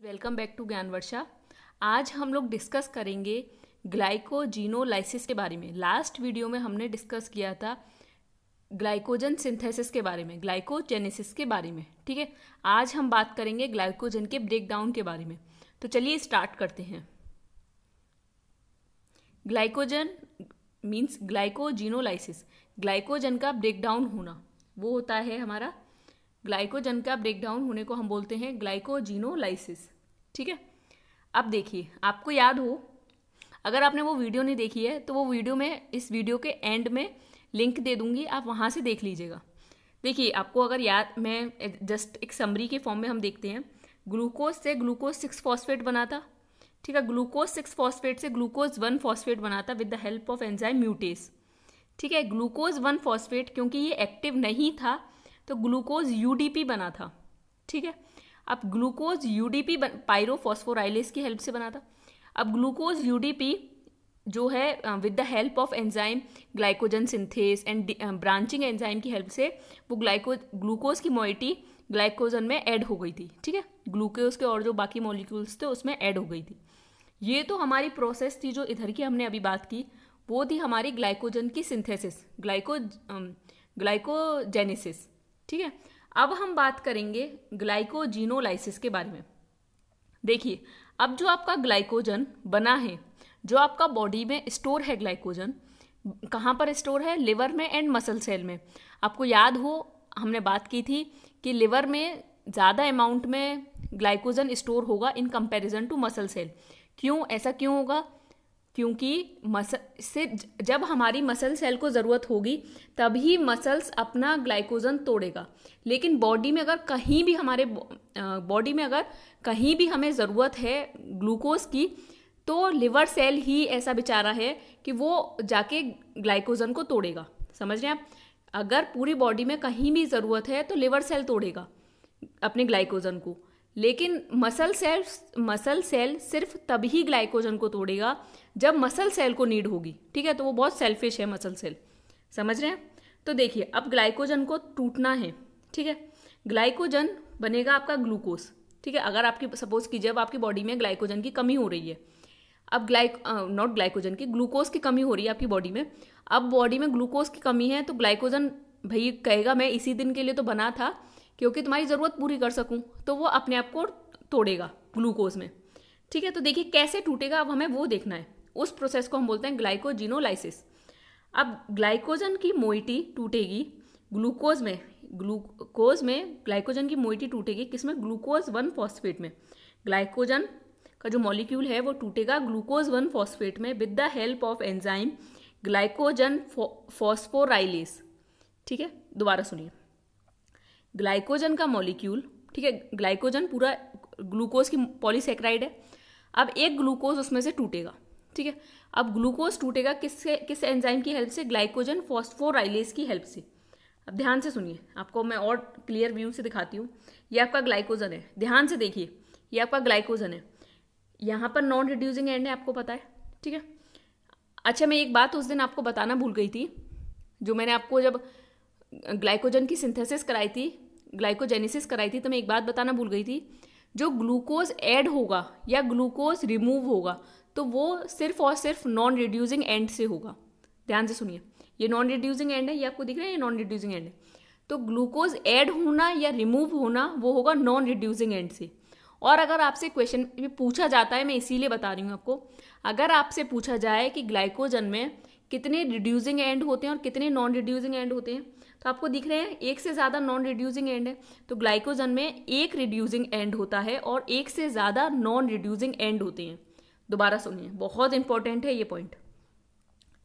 Welcome back to ज्ञान वर्षा। आज हम लोग डिस्कस करेंगे ग्लाइकोजीनोलाइसिस के बारे में। लास्ट वीडियो में हमने डिस्कस किया था ग्लाइकोजन सिंथेसिस के बारे में, ग्लाइकोजेनेसिस के बारे में, ठीक है? आज हम बात करेंगे ग्लाइकोजन के ब्रेकडाउन के बारे में। तो चलिए स्टार्ट करते हैं। Glycogen means glycogenolysis. ग्लाइकोजन का ब्रेकडाउन होना, वो होता है हमारा ग्लाइकोजन का ब्रेकडाउन होने को हम बोलते हैं ग्लाइकोजीनोलाइसिस। ठीक है? अब देखिए, आपको याद हो, अगर आपने वो वीडियो नहीं देखी है तो वो वीडियो में इस वीडियो के एंड में लिंक दे दूँगी, आप वहाँ से देख लीजिएगा। देखिए, आपको अगर याद, मैं जस्ट एक समरी के फॉर्म में हम देखते हैं। ग्लूकोज से ग्लूकोज सिक्स फॉस्फेट बना था ठीक है? ग्लूकोज सिक्स फॉस्फेट से ग्लूकोज वन फॉस्फेट बना था with the help of enzyme mutase ठीक है? ग्लूकोज वन फॉस्फेट, क्योंकि ये एक्टिव नहीं था तो ग्लूकोज यूडीपी बना था, ठीक है? अब ग्लूकोज यूडीपी पायरोफॉस्फोराइलिस की हेल्प से बना था। अब ग्लूकोज यूडीपी जो है with the help of enzyme glycogen synthase and branching enzyme की हेल्प से वो ग्लाइको ग्लूकोज की मोइटी ग्लाइकोजन में ऐड हो गई थी, ठीक है? ग्लूकोज के और जो बाकी मॉलिक्यूल्स थे उसमें ऐड हो गई थी। ये तो हमारी प्रोसेस थी जो इधर की हमने अभी बात की, वो थी हमारी ग्लाइकोजन की सिंथेसिस ग्लाइको ग्लाइकोजेनेसिस ठीक है? अब हम बात करेंगे ग्लाइकोजीनोलाइसिस के बारे में। देखिए, अब जो आपका ग्लाइकोजन बना है, जो आपका बॉडी में स्टोर है ग्लाइकोजन, कहाँ पर स्टोर है? लिवर में एंड मसल सेल में। आपको याद हो, हमने बात की थी कि लिवर में ज़्यादा अमाउंट में ग्लाइकोजन स्टोर होगा in comparison to muscle cell क्यों? ऐसा क्यों होगा? क्योंकि मसल से जब हमारी मसल सेल को ज़रूरत होगी, तभी मसल्स अपना ग्लाइकोजन तोड़ेगा। लेकिन बॉडी में अगर कहीं भी हमारे बॉडी में अगर कहीं भी हमें ज़रूरत है ग्लूकोज की तो लिवर सेल ही ऐसा बेचारा है कि वो जाके ग्लाइकोजन को तोड़ेगा। समझ रहे हैं आप? अगर पूरी बॉडी में कहीं भी ज़रूरत है तो लिवर सेल तोड़ेगा अपने ग्लाइकोजन को। लेकिन मसल सेल मसल सेल सिर्फ़ तभी ग्लाइकोजन को तोड़ेगा जब मसल सेल को नीड होगी, ठीक है तो वो बहुत सेल्फिश है मसल सेल। समझ रहे हैं? तो देखिए, अब ग्लाइकोजन को टूटना है, ठीक है? ग्लाइकोजन बनेगा आपका ग्लूकोज ठीक है? अगर आपकी सपोज़ कीजिए, अब आपकी बॉडी में ग्लाइकोजन की कमी हो रही है। अब ग्लाइक नॉट ग्लाइकोजन की ग्लूकोज की कमी हो रही है आपकी बॉडी में। अब बॉडी में ग्लूकोज की कमी है तो ग्लाइकोजन भाई, कहेगा मैं इसी दिन के लिए तो बना था, क्योंकि तुम्हारी ज़रूरत पूरी कर सकूँ तो वो अपने आप को तोड़ेगा ग्लूकोज में। ठीक है? तो देखिए, कैसे टूटेगा, अब हमें वो देखना है। उस प्रोसेस को हम बोलते हैं ग्लाइकोजिनोलाइसिस अब ग्लाइकोजन की मोइटी टूटेगी ग्लूकोज में ग्लूकोज में ग्लाइकोजन की मोइटी टूटेगी किसमें? ग्लूकोज वन फॉस्फेट में. ग्लाइकोजन का जो मॉलिक्यूल है वो टूटेगा ग्लूकोज वन फॉस्फेट में with the help of enzyme glycogen phosphorylase ठीक है? दोबारा सुनिए. ग्लाइकोजन का मॉलिक्यूल ठीक है? ग्लाइकोजन पूरा ग्लूकोज की पॉलीसेक्राइड है. अब एक ग्लूकोज उसमें से टूटेगा. ठीक है? अब ग्लूकोज टूटेगा किससे, किस एंजाइम की हेल्प से? ग्लाइकोजन फॉस्फोराइलेस की हेल्प से। अब ध्यान से सुनिए, आपको मैं और क्लियर व्यू से दिखाती हूँ। ये आपका ग्लाइकोजन है। ध्यान से देखिए, ये आपका ग्लाइकोजन है। यहाँ पर नॉन रिड्यूसिंग एंड है, आपको पता है, ठीक है? अच्छा मैं एक बात उस दिन आपको बताना भूल गई थी, जो मैंने आपको जब ग्लाइकोजन की सिंथेसिस कराई थी ग्लाइकोजेनेसिस कराई थी तो मैं एक बात बताना भूल गई थी, जो ग्लूकोज ऐड होगा या ग्लूकोज रिमूव होगा तो वो सिर्फ़ और सिर्फ़ नॉन रिड्यूसिंग एंड से होगा। ध्यान से सुनिए। ये नॉन रिड्यूसिंग एंड है, ये आपको दिख रहा है, ये नॉन रिड्यूसिंग एंड है। तो ग्लूकोज ऐड होना या रिमूव होना, वो होगा नॉन रिड्यूसिंग एंड से। और अगर आपसे क्वेश्चन पूछा जाता है, मैं इसीलिए बता रही हूँ आपको, अगर आपसे पूछा जाए कि ग्लाइकोजन में कितने रिड्यूसिंग एंड होते हैं और कितने नॉन रिड्यूसिंग एंड होते हैं तो आपको दिख रहे हैं एक से ज़्यादा नॉन रिड्यूसिंग एंड है। तो ग्लाइकोजन में एक रिड्यूसिंग एंड होता है और एक से ज़्यादा नॉन रिड्यूसिंग एंड होते हैं। दोबारा सुनिए। बहुत इंपॉर्टेंट है ये पॉइंट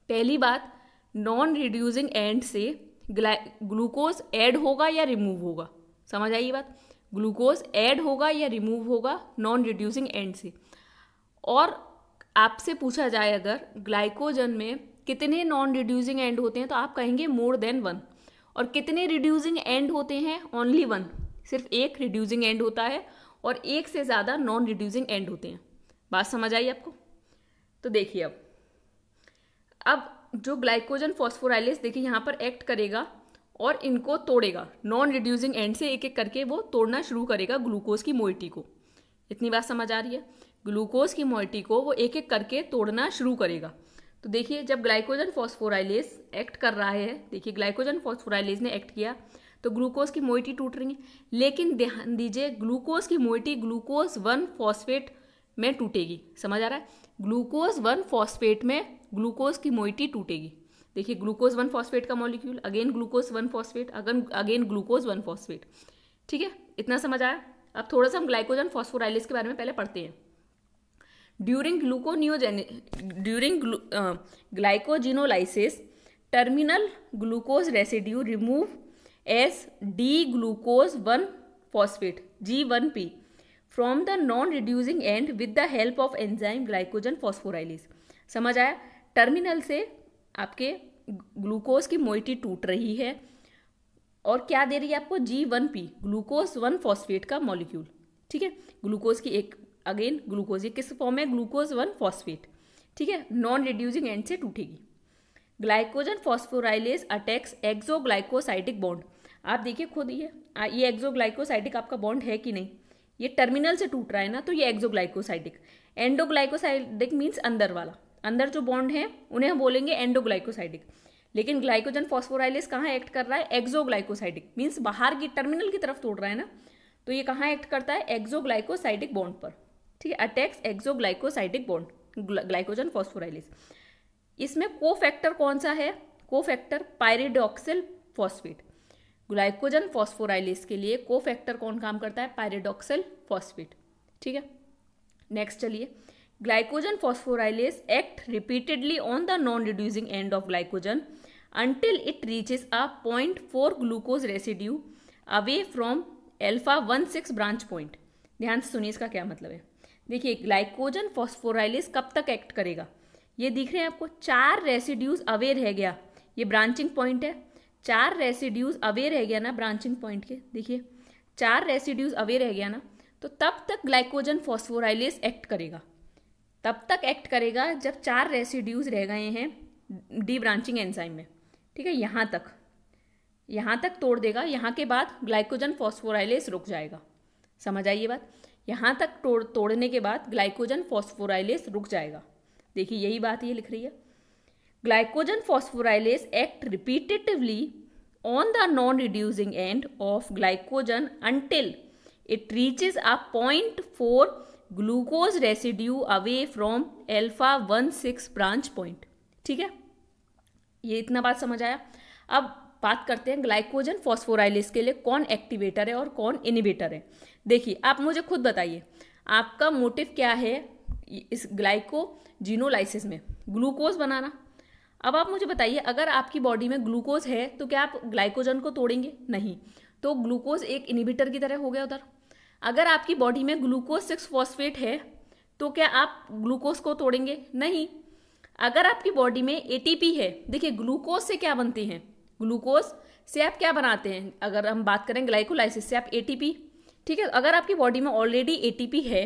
पहली बात नॉन रिड्यूसिंग एंड से ग्लूकोज ऐड होगा या रिमूव होगा? समझ आई बात? ग्लूकोज ऐड होगा या रिमूव होगा नॉन रिड्यूसिंग एंड से? और आपसे पूछा जाए अगर ग्लाइकोजन में कितने नॉन रिड्यूसिंग एंड होते हैं तो आप कहेंगे मोर देन वन और कितने रिड्यूसिंग एंड होते हैं? ओनली वन सिर्फ़ एक रिड्यूसिंग एंड होता है और एक से ज़्यादा नॉन रिड्यूसिंग एंड होते हैं। बात समझ आई आपको? तो देखिए अब। अब जो ग्लाइकोजन फॉस्फोराइलिस देखिए यहाँ पर एक्ट करेगा और इनको तोड़ेगा। नॉन रिड्यूसिंग एंड से एक एक करके वो तोड़ना शुरू करेगा ग्लूकोज की मोइटी को। इतनी बात समझ आ रही है? ग्लूकोज की मोइटी को वो एक एक करके तोड़ना शुरू करेगा। तो देखिए, जब ग्लाइकोजन फॉस्फोराइलेस एक्ट कर रहा है, देखिए ग्लाइकोजन फॉस्फोराइलेस ने एक्ट किया तो ग्लूकोज की मोइटी टूट रही है। लेकिन ध्यान दीजिए ग्लूकोज की मोइटी ग्लूकोज वन फॉस्फेट में टूटेगी। समझ आ रहा है? ग्लूकोज वन फॉस्फेट में ग्लूकोज की मोइटी टूटेगी। देखिए, ग्लूकोज वन फॉस्फेट का molecule again glucose one phosphate, again again glucose one phosphate. ठीक है? इतना समझ आया? अब थोड़ा सा हम ग्लाइकोजन फॉस्फोराइलिस के बारे में पहले पढ़ते हैं। During gluconeogen during glycogenolysis terminal glucose residue remove as D glucose one phosphate G one P from the non reducing end with the help of enzyme glycogen phosphorylase समझ आया? टर्मिनल से आपके ग्लूकोज की मोइटी टूट रही है। और क्या दे रही है आपको? G one P glucose one phosphate का मॉलिक्यूल ठीक है? ग्लूकोज की एक अगेन ग्लूकोज ये किस फॉर्म है? ग्लूकोज वन फॉस्फेट ठीक है? नॉन रिड्यूसिंग एंड से टूटेगी। Glycogen phosphorylase attacks exoglycosidic bond आप देखिए खुद ये ये एक्सोग्लाइकोसाइटिक आपका बॉन्ड है कि नहीं? ये टर्मिनल से टूट रहा है ना तो ये एक्जोग्लाइकोसाइडिक एंडोग्लाइकोसाइडिक मीन्स अंदर वाला। अंदर जो बॉन्ड है, उन्हें हम बोलेंगे एंडोग्लाइकोसाइडिक लेकिन ग्लाइकोजन फॉस्फोराइलिस कहाँ एक्ट कर रहा है? एक्जोग्लाइकोसाइडिक मीन्स बाहर की टर्मिनल की तरफ़ तोड़ रहा है ना तो ये कहाँ एक्ट करता है? एक्जोग्लाइकोसाइडिक बॉन्ड पर। ठीक है attacks exoglycosidic bond glycogen phosphorylase इसमें को फैक्टर कौन सा है? Cofactor pyridoxal phosphate glycogen phosphorylase के लिए को फैक्टर कौन काम करता है? पायरिडोक्सिल फॉस्फेट ठीक है? नेक्स्ट चलिए। Glycogen phosphorylase act repeatedly on the non-reducing end of glycogen until it reaches a 0.4 glucose residue away from alpha 1,6 branch point. ध्यान से सुनिए इसका क्या मतलब है। देखिए ग्लाइकोजन फॉस्फोराइलिस कब तक एक्ट करेगा? ये दिख रहे हैं आपको चार रेसिड्यूज अवे रह गया। ये ब्रांचिंग पॉइंट है। चार रेसिड्यूज अवे रह गया ना ब्रांचिंग पॉइंट के, देखिए। चार रेसिड्यूज अवे रह गया ना तो तब तक ग्लाइकोजन फॉस्फोराइलेस एक्ट करेगा। तब तक एक्ट करेगा जब चार रेसिड्यूज रह गए हैं डी ब्रांचिंग एंजाइम में। ठीक है, यहाँ तक। यहाँ तक तोड़ देगा, यहाँ के बाद ग्लाइकोजन फॉस्फोराइलेस रुक जाएगा। समझ आइए बात? यहाँ तक तोड़, तोड़ने के बाद ग्लाइकोजन फॉस्फोराइलेस रुक जाएगा। देखिए, यही बात ये लिख रही है। Repetitively on the non reducing end of glycogen until it reaches a point four glucose residue away from alpha one six branch point ठीक है? ये इतना बात समझ आया। अब बात करते हैं ग्लाइकोजन फॉस्फोराइलिस के लिए कौन एक्टिवेटर है और कौन इनिवेटर है। देखिए, आप मुझे खुद बताइए, आपका मोटिव क्या है इस ग्लाइको जीनोलाइसिस में? ग्लूकोज बनाना। अब आप मुझे बताइए, अगर आपकी बॉडी में ग्लूकोज है तो क्या आप ग्लाइकोजन को तोड़ेंगे? नहीं। तो ग्लूकोज एक इनिबिटर की तरह हो गया उधर। अगर आपकी बॉडी में ग्लूकोज सिक्स फॉस्फेट है तो क्या आप ग्लूकोज को तोड़ेंगे? नहीं। अगर आपकी बॉडी में एटीपी है, देखिए ग्लूकोज से क्या बनते हैं? ग्लूकोज से आप क्या बनाते हैं? अगर हम बात करें ग्लाइकोलाइसिस से, आप एटीपी ठीक है, अगर आपकी बॉडी में ऑलरेडी एटीपी है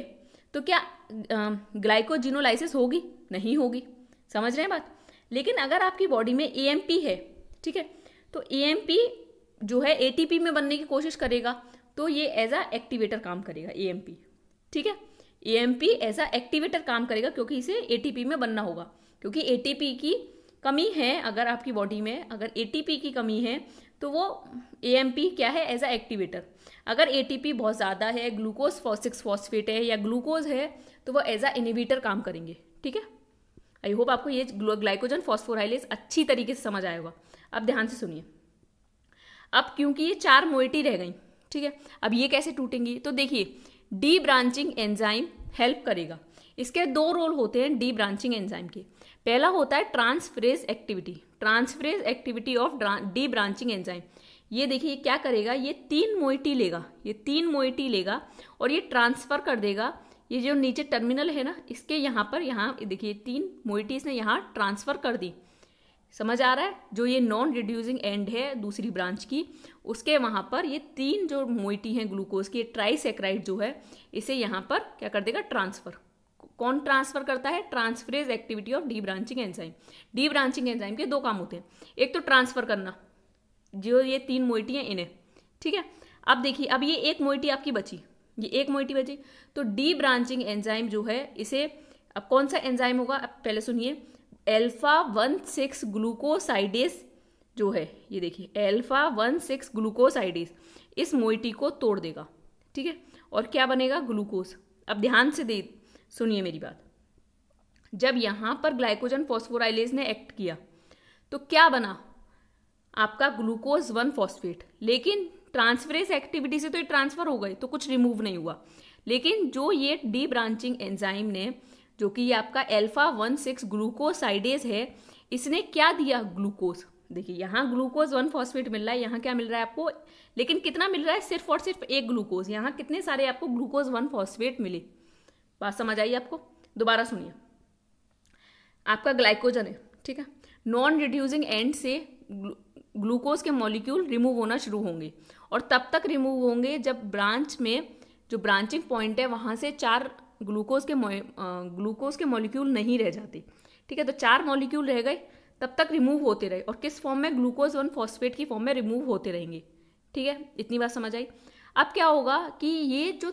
तो क्या ग्लाइकोजिनोलाइसिस होगी? नहीं होगी। समझ रहे हैं बात? लेकिन अगर आपकी बॉडी में ए है, ठीक है तो ए जो है एटीपी में बनने की कोशिश करेगा तो ये एज आ एक्टिवेटर काम करेगा ए ठीक है? A M P as a activator काम करेगा क्योंकि इसे एटीपी में बनना होगा, क्योंकि एटीपी की कमी है अगर आपकी बॉडी में, अगर एटीपी की कमी है तो वो ए क्या है? एज आ एक्टिवेटर अगर एटीपी बहुत ज़्यादा है ग्लूकोज सिक्स फॉस्फेट है या ग्लूकोज है तो वो एज आ इनिवेटर काम करेंगे, ठीक है? आई होप आपको ये ग्लाइकोजन फॉस्फोराइलेस अच्छी तरीके से समझ आएगा अब ध्यान से सुनिए। अब क्योंकि ये चार मोइटी रह गई, ठीक है? अब ये कैसे टूटेंगी? तो देखिए डी ब्रांचिंग एंजाइम हेल्प करेगा। इसके दो रोल होते हैं डी ब्रांचिंग एंजाइम के। पहला होता है transferase activity transferase activity of debranching enzyme ये देखिए क्या करेगा? ये तीन मोइटी लेगा। ये तीन मोइटी लेगा और ये ट्रांसफ़र कर देगा ये जो नीचे टर्मिनल है ना, इसके यहाँ पर यहाँ, देखिए, तीन मोइटी इसने यहाँ ट्रांसफ़र कर दी। समझ आ रहा है? जो ये नॉन रिड्यूसिंग एंड है दूसरी ब्रांच की, उसके वहाँ पर ये तीन जो मोइटी हैं ग्लूकोज की ट्राइसेक्राइड जो है, इसे यहाँ पर क्या कर देगा? ट्रांसफ़र कौन ट्रांसफ़र करता है? Transferase activity of debranching enzyme debranching enzyme के दो काम होते हैं। एक तो ट्रांसफ़र करना, जो ये तीन मोइटी हैं इन्हें। ठीक है? अब देखिए, अब ये एक मोइटी आपकी बची। ये एक मोइटी बची तो डी ब्रांचिंग एंजाइम जो है, इसे, अब कौन सा एंजाइम होगा? अब पहले सुनिए। एल्फा वन सिक्स ग्लूकोसाइडेस जो है, ये देखिए एल्फा वन सिक्स ग्लूकोसाइडेस, इस मोइटी को तोड़ देगा, ठीक है? और क्या बनेगा? ग्लूकोज। अब ध्यान से दे, सुनिए मेरी बात। जब यहाँ पर ग्लाइकोजन फॉस्फोराइलेज ने एक्ट किया तो क्या बना? आपका ग्लूकोज वन फॉस्फेट। लेकिन ट्रांसफरेस एक्टिविटी से तो ये ट्रांसफ़र हो गए तो कुछ रिमूव नहीं हुआ। लेकिन जो ये डी ब्रांचिंग एंजाइम ने, जो कि ये आपका एल्फा वन सिक्स ग्लूकोसाइडेज है, इसने क्या दिया ग्लूकोज देखिए, यहाँ ग्लूकोज वन फॉस्फेट मिल रहा है, यहाँ क्या मिल रहा है आपको? लेकिन कितना मिल रहा है? सिर्फ़ और सिर्फ़ एक ग्लूकोज यहाँ कितने सारे आपको ग्लूकोज वन फॉस्फेट मिले? बात समझ आई आपको? दोबारा सुनिए। आपका ग्लाइकोजन है, ठीक है? नॉन रिड्यूसिंग एंड से ग्लूकोज के मॉलिक्यूल रिमूव होना शुरू होंगे और तब तक रिमूव होंगे जब ब्रांच में, जो ब्रांचिंग पॉइंट है, वहाँ से चार ग्लूकोज के ग्लूकोज के मॉलिक्यूल नहीं रह जाते। ठीक है तो चार मॉलिक्यूल रह गए, तब तक रिमूव होते रहे और किस फॉर्म में? ग्लूकोज वन फॉस्फेट की फॉर्म में रिमूव होते रहेंगे। ठीक है, इतनी बात समझ आई। अब क्या होगा कि ये जो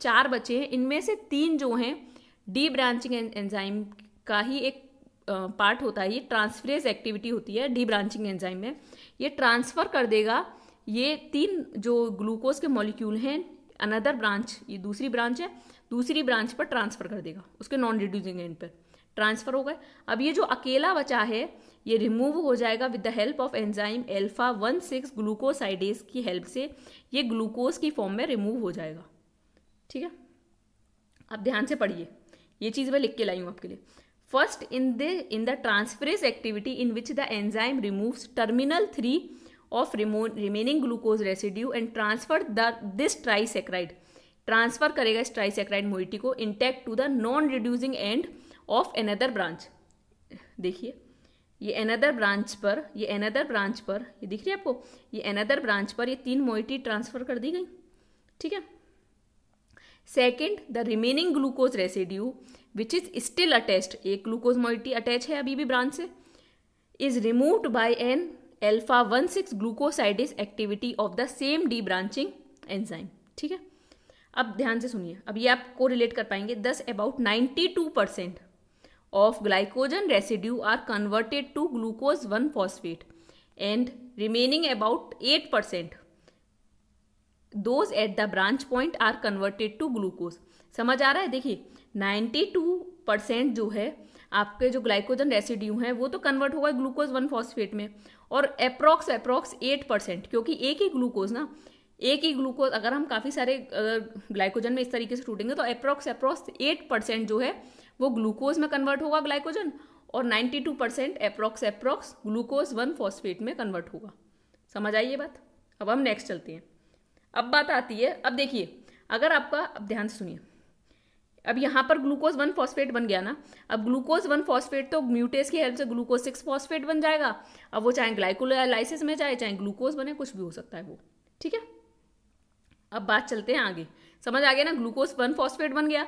चार बचे हैं, इनमें से तीन जो हैं, डी ब्रांचिंग एंजाइम का ही एक पार्ट होता है, ये ट्रांसफ्रेज एक्टिविटी होती है डी ब्रांचिंग एंजाइम में। ये ट्रांसफ़र कर देगा, ये तीन जो ग्लूकोज के मॉलिक्यूल हैं अनदर ब्रांच ये दूसरी ब्रांच है, दूसरी ब्रांच पर ट्रांसफ़र कर देगा, उसके नॉन रिड्यूसिंग एंड पर। ट्रांसफ़र हो गए। अब ये जो अकेला बचा है, ये रिमूव हो जाएगा with the help of enzyme alpha one six glucosidase की हेल्प से, ये ग्लूकोज की फॉर्म में रिमूव हो जाएगा। ठीक है? अब ध्यान से पढ़िए। ये चीज़ मैं लिख के लाई हूँ आपके लिए। First in the in the transferase activity in which the enzyme removes terminal three of remaining glucose residue and transfer the this trisaccharide transfer करेगा इस ट्राइसेक्राइड मोइटी को intact to the non reducing end of another branch देखिए, ये another branch पर, ये another branch पर, ये दिख रही है आपको? ये एनदर ब्रांच पर ये तीन मोइटी ट्रांसफ़र कर दी गई। ठीक है? Second the remaining glucose residue which is still attached एक ग्लूकोज मोइटी अटैच है अभी भी ब्रांच से। Is removed by an alpha one six glucosidase activity of the same debranching enzyme ठीक है? अब ध्यान से सुनिए। अब ये आप को रिलेट कर पाएँगे। दस about ninety two percent of glycogen residue are converted to glucose 1 phosphate and remaining about 8% those at the branch point are converted to glucose. समझ आ रहा है? देखिए 92 परसेंट जो है, आपके जो ग्लाइकोजन रेसिड्यू हैं, वो तो कन्वर्ट होगा ग्लूकोज वन फॉस्फेट में और अप्रोक्स अप्रोक्स एट परसेंट क्योंकि एक ही ग्लूकोज ना, एक ही ग्लूकोज अगर हम काफ़ी सारे ग्लाइकोजन में इस तरीके से टूटेंगे तो अप्रोक्स अप्रोक्स एट परसेंट जो है, वो ग्लूकोज में कन्वर्ट होगा ग्लाइकोजन और 92 percent approx approx glucose one phosphate में कन्वर्ट होगा। समझ ये बात? अब हम नेक्स्ट चलते हैं। अब बात आती है, अब देखिए, अगर आपका, अब ध्यान से सुनिए। अब यहाँ पर ग्लूकोज वन फॉस्फेट बन गया ना। अब ग्लूकोज वन फॉस्फेट तो म्यूटेस की हेल्प से ग्लूकोज सिक्स फॉस्फेट बन जाएगा। अब वो चाहे ग्लाइकोलाइसिस में जाए, चाहे ग्लूकोज बने, कुछ भी हो सकता है वो। ठीक है? अब बात चलते हैं आगे। समझ आ गया ना? ग्लूकोज वन फॉस्फेट बन गया।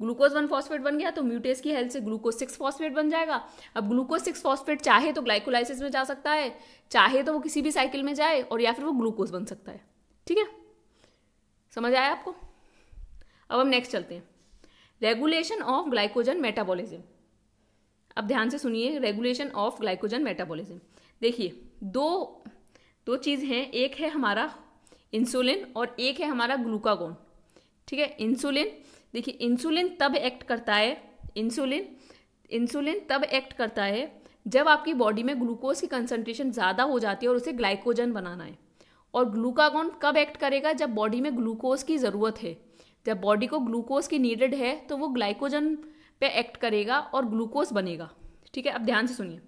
ग्लूकोज वन फॉस्फेट बन गया तो म्यूटेस की हेल्प से ग्लूकोज सिक्स फॉस्फेट बन जाएगा। अब ग्लूकोज सिक्स फॉस्फेट चाहे तो ग्लाइकोलाइसिस में जा सकता है, चाहे तो वो किसी भी साइकिल में जाए और या फिर वो ग्लूकोज बन सकता है। ठीक है? समझ आया आपको? अब हम नेक्स्ट चलते हैं। रेगुलेशन ऑफ़ ग्लाइकोजन मेटाबॉलिज्म अब ध्यान से सुनिए रेगुलेशन ऑफ़ ग्लाइकोजन मेटाबॉलिज्म देखिए, दो दो चीज़ हैं, एक है हमारा इंसुलिन और एक है हमारा ग्लूकागोन ठीक है इंसुलिन देखिए इंसुलिन तब एक्ट करता है इंसुलिन इंसुलिन तब एक्ट करता है जब आपकी बॉडी में ग्लूकोज की कंसंट्रेशन ज़्यादा हो जाती है और उसे ग्लाइकोजन बनाना है. और ग्लूकागोन कब एक्ट करेगा? जब बॉडी में ग्लूकोज की ज़रूरत है. जब बॉडी को ग्लूकोज की नीडेड है तो वो ग्लाइकोजन पे एक्ट करेगा और ग्लूकोज बनेगा। ठीक है? अब ध्यान से सुनिए।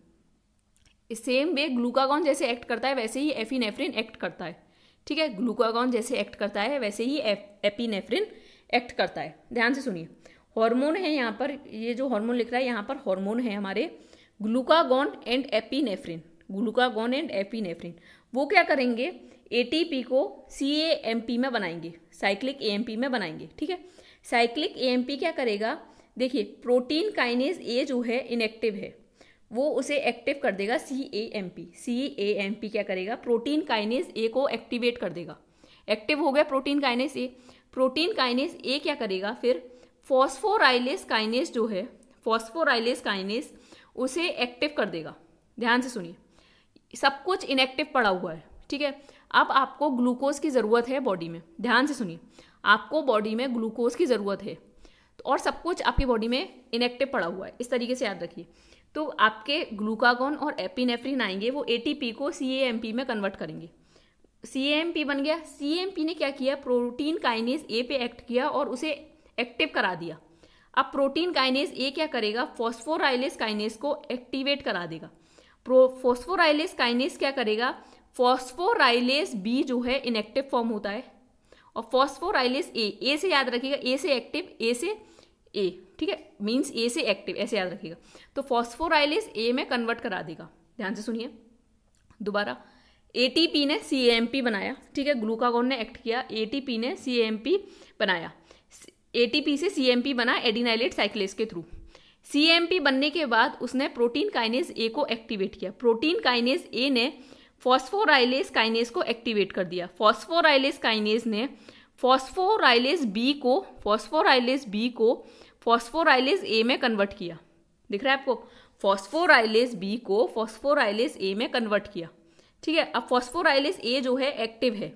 सेम वे ग्लूकागॉन जैसे एक्ट करता है, वैसे ही एफिनेफ्रिन एक्ट करता है। ठीक है? ग्लूकागॉन जैसे एक्ट करता है, वैसे ही एपिनेफ्रिन एक्ट करता है। ध्यान से सुनिए। हार्मोन है यहाँ पर, ये जो हार्मोन लिख रहा है, यहाँ पर हार्मोन है हमारे glucagon and epinephrine glucagon and epinephrine वो क्या करेंगे? एटीपी को सी पी में बनाएँगे साइक्लिक एएमपी में बनाएँगे, ठीक है? साइक्लिक एएमपी क्या करेगा? देखिए प्रोटीन काइनेज ए जो है इनएक्टिव है, वो उसे एक्टिव कर देगा C A M P C A M P क्या करेगा? प्रोटीन काइनेज ए को एक्टिवेट कर देगा। एक्टिव हो गया protein kinase A protein kinase A क्या करेगा? फिर फॉस्फोराइलेस काइनेस जो है फॉस्फोराइलेस काइनेस उसे एक्टिव कर देगा। ध्यान से सुनिए। सब कुछ इनएक्टिव पड़ा हुआ है, ठीक है? अब आपको ग्लूकोज की ज़रूरत है बॉडी में। ध्यान से सुनिए। आपको बॉडी में ग्लूकोज की ज़रूरत है। और सब कुछ आपकी बॉडी में इनएक्टिव पड़ा हुआ है। इस तरीके से याद रखिए। तो आपके ग्लूकागोन और एपिनेफ्रिन आएँगे, वो एटीपी को सीएएमपी में कन्वर्ट करेंगे। सीएएमपी बन गया। सी ने क्या किया? प्रोटीन काइनेस ए पे एक्ट किया और उसे एक्टिव करा दिया। अब प्रोटीन काइनेस ए क्या करेगा? फॉस्फोराइलेस काइनेस को एक्टिवेट करा देगा। प्रो फॉस्फोराइलेस काइनेस क्या करेगा? फॉस्फोराइलेस बी जो है इनएक्टिव फॉर्म होता है। और फॉस्फोराइलेस ए ए से याद रखिएगा ए से एक्टिव ए से ए ठीक है? मीन्स ए से एक्टिव ऐसे याद रखिएगा। तो फॉस्फोराइलेस ए में कन्वर्ट करा देगा। ध्यान से सुनिए। दोबारा। एटीपी ने सी बनाया, ठीक है? ग्लूकागोन ने एक्ट किया एटीपी ने सी बनाया। एटीपी से सी बना एडिनाइलेट साइक्लेस के थ्रू सी बनने के बाद उसने प्रोटीन काइनेस ए को एक्टिवेट किया। प्रोटीन काइनेज ए ने फॉस्फोराइलेस काइनेस को एक्टिवेट कर दिया। फॉस्फोराइलेस काइनेस ने फॉस्फोराइलेस बी को फॉस्फोराइलेस बी को फॉस्फोराइलेस ए में कन्वर्ट किया। दिख रहा है आपको? फॉस्फोराइलेस बी को फॉस्फोराइलेस ए में कन्वर्ट किया। ठीक है, अब फॉस्फोराइलेस ए जो है एक्टिव है।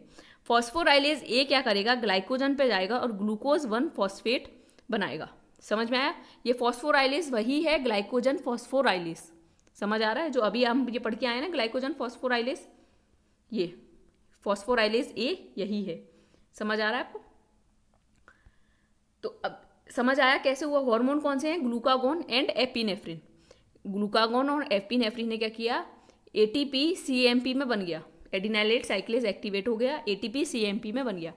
फॉस्फोराइलेस ए क्या करेगा? ग्लाइकोजन पे जाएगा और ग्लूकोज वन फॉस्फेट बनाएगा। समझ में आया? ये फॉस्फोराइलेस वही है ग्लाइकोजन फॉस्फोराइलेस समझ आ रहा है? जो अभी हम ये पढ़ के आए ना ग्लाइकोजन फॉस्फोराइलेस ये फॉस्फोराइलेस ए यही है। समझ आ रहा है आपको? तो अब समझ आया कैसे हुआ? हार्मोन कौन से हैं? ग्लूकागोन एंड एपिनेफ्रिन ग्लूकागोन और एपिनेफ्रिन ने क्या किया? एटीपी सीएमपी में बन गया। एडिनाइलेट साइक्लेस एक्टिवेट हो गया। एटीपी सीएमपी में बन गया।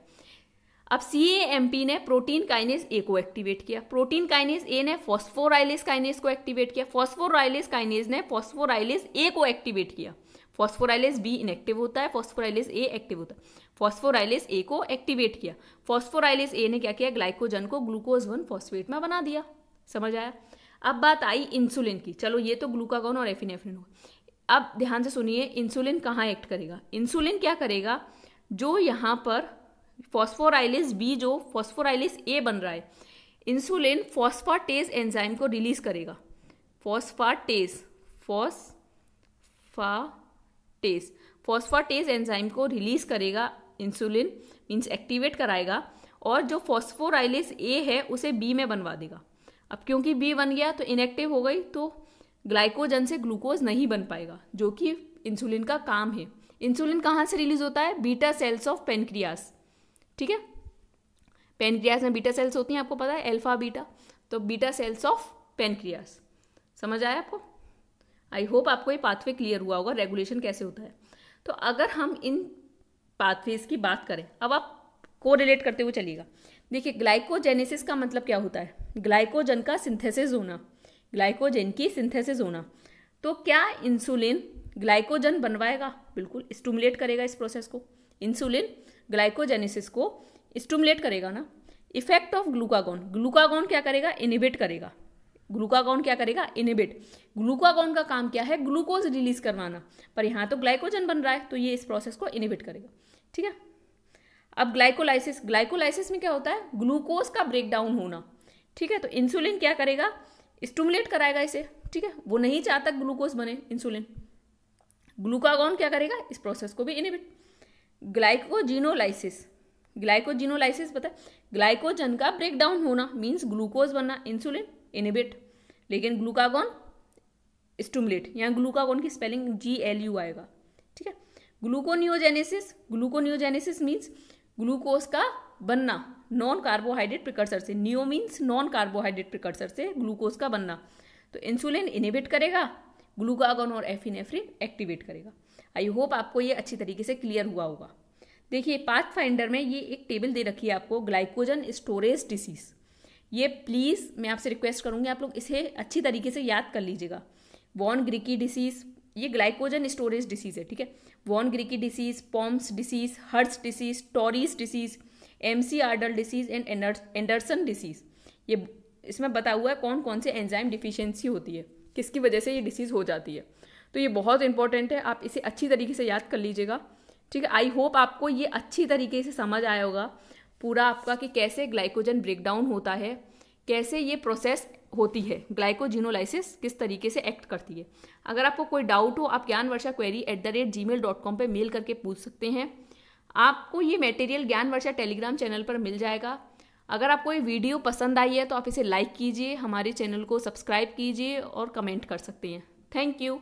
अब सी एम पी ने प्रोटीन काइनेस ए को एक्टिवेट किया। प्रोटीन काइनेस ए ने फॉस्फोराइलेस काइनेस को एक्टिवेट किया। फॉस्फोराइलेस काइनेस ने फॉस्फोराइलेस ए को एक्टिवेट किया। फॉस्फोराइलेस बी इनएक्टिव होता है फॉस्फोराइलेस ए एक्टिव होता है। फॉस्फोराइलेस ए को एक्टिवेट किया। फॉस्फोराइलेस ए ने क्या किया? ग्लाइकोजन को ग्लूकोज वन फॉस्फेट में बना दिया। समझ आया? अब बात आई इंसुलिन की। चलो ये तो ग्लूकागोन और एफिनेफ्रिन हो अब ध्यान से सुनिए इंसुलिन कहाँ एक्ट करेगा? इंसुलिन क्या करेगा? जो यहाँ पर फॉस्फोराइलिस बी जो फॉस्फोराइलिस ए बन रहा है इंसुलिन फॉस्फाटेज एंजाइम को रिलीज़ करेगा। फॉस्फाटेज फॉस्फाटेज फॉस्फाटेज एंजाइम को रिलीज़ करेगा इंसुलिन मीन्स एक्टिवेट कराएगा, और जो फॉस्फोराइलिस ए है, उसे बी में बनवा देगा। अब क्योंकि बी बन गया तो इनएक्टिव हो गई तो ग्लाइकोजन से ग्लूकोज नहीं बन पाएगा, जो कि इंसुलिन का काम है। इंसुलिन कहाँ से रिलीज़ होता है? बीटा सेल्स ऑफ़ पेनक्रियास ठीक है? पेनक्रियास में बीटा सेल्स होती हैं, आपको पता है एल्फा बीटा तो बीटा सेल्स ऑफ़ पेनक्रियास समझ आया आपको? आई होप आपको ये पाथवे क्लियर हुआ होगा रेगुलेशन कैसे होता है। तो अगर हम इन पाथवेज की बात करें, अब आप को रिलेट करते हुए चलिएगा। देखिए ग्लाइकोजेनेसिस का मतलब क्या होता है? ग्लाइकोजन का सिंथेसिस होना। ग्लाइकोजन की सिंथेसिस होना। तो क्या इंसुलिन ग्लाइकोजन बनवाएगा? बिल्कुल स्टूमुलेट करेगा इस प्रोसेस को। इंसुलिन ग्लाइकोजेनेसिस को स्टूमुलेट करेगा ना? इफ़ेक्ट ऑफ़ ग्लूकागोन ग्लूकागोन क्या करेगा? इनिबिट करेगा. ग्लूकागोन क्या करेगा? इनिबिट ग्लूकागोन का काम क्या है? ग्लूकोज रिलीज़ करवाना. पर यहाँ तो ग्लाइकोजन बन रहा है तो ये इस प्रोसेस को इनिबिट करेगा. ठीक है? अब ग्लाइकोलाइसिस ग्लाइकोलाइसिस में क्या होता है? ग्लूकोज का ब्रेक डाउन होना. ठीक है? तो इंसुलिन क्या करेगा? स्टूमुलेट कराएगा इसे. ठीक है? वो नहीं चाहता ग्लूकोज बने इंसुलिन ग्लूकागोन क्या करेगा? इस प्रोसेस को भी इनिबिट ग्लाइकोजिनोलाइसिस। ग्लाइकोजिनोलाइसिस पता है? ग्लाइकोजन का ब्रेक डाउन होना मीन्स ग्लूकोज बनना इंसुलिन इनिबिट लेकिन ग्लूकागोन स्टूमलेट यहाँ ग्लूकागोन की स्पेलिंग जी एल यू आएगा। ठीक है? ग्लूकोनियोजेनेसिस ग्लूकोनियोजेनेसिस मीन्स ग्लूकोज का बनना नॉन कार्बोहाइड्रेट प्रिकर्सर से neo means non carbohydrate precursor से ग्लूकोज का बनना। तो इंसुलिन इनिबिट करेगा ग्लूकागोन और एफिनेफ्रिन एक्टिवेट करेगा। आई होप आपको ये अच्छी तरीके से क्लियर हुआ होगा। देखिए पाथ फाइंडर में ये एक टेबल दे रखी है आपको ग्लाइकोजन स्टोरेज डिसीज़ ये प्लीज़ मैं आपसे रिक्वेस्ट करूँगी, आप लोग इसे अच्छी तरीके से याद कर लीजिएगा। वॉन ग्रिकी डिसीज़ ये ग्लाइकोजन स्टोरेज डिसीज़ है, ठीक है? Von Gierke disease Pompe's disease Hers disease Tarui's disease McArdle disease and Andersen disease ये, इसमें बता हुआ है कौन कौन से एंजाइम डिफिशियंसी होती है, किसकी वजह से ये डिसीज़ हो जाती है। तो ये बहुत इंपॉर्टेंट है, आप इसे अच्छी तरीके से याद कर लीजिएगा। ठीक है आई होप आपको ये अच्छी तरीके से समझ आया होगा, पूरा आपका कि कैसे ग्लाइकोजन ब्रेकडाउन होता है, कैसे ये प्रोसेस होती है ग्लाइकोजिनोलाइसिस किस तरीके से एक्ट करती है। अगर आपको कोई डाउट हो, आप Gyan Varsha query at the rate Gmail dot com पर मेल करके पूछ सकते हैं। आपको ये मटेरियल ज्ञान वर्षा टेलीग्राम चैनल पर मिल जाएगा। अगर आपको ये वीडियो पसंद आई है तो आप इसे लाइक कीजिए, हमारे चैनल को सब्सक्राइब कीजिए और कमेंट कर सकते हैं। Thank you